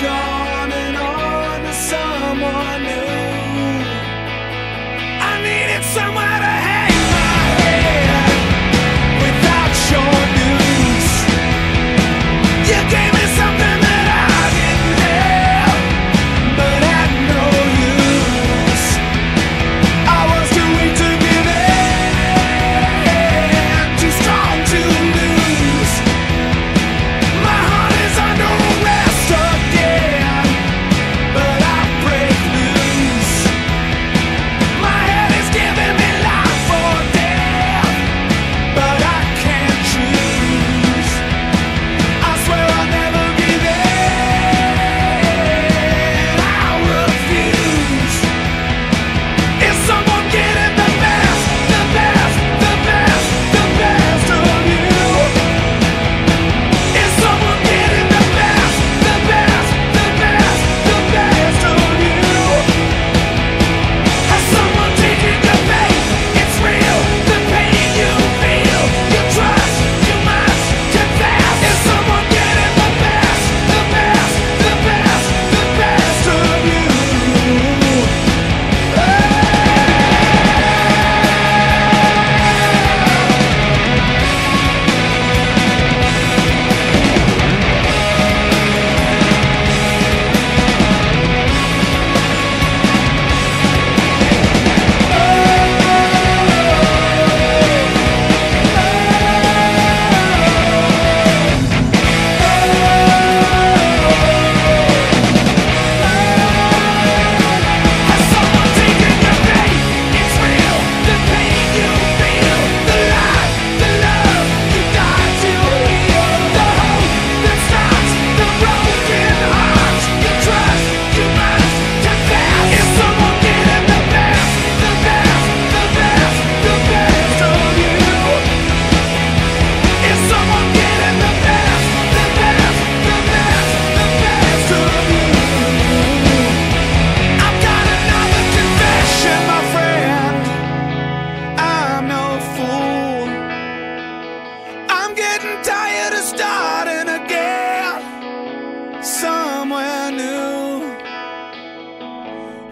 gone and on to someone new.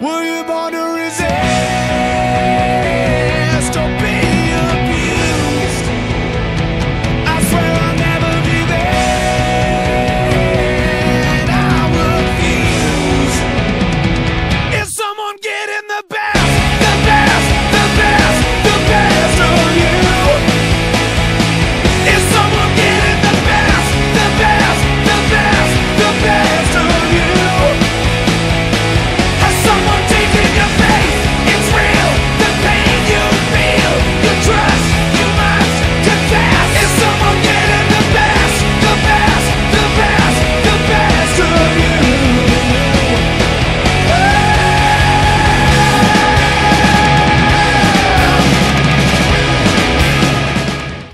Were you born to resist?